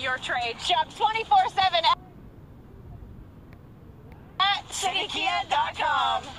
your trade. Shop 24 7 At citykia.com.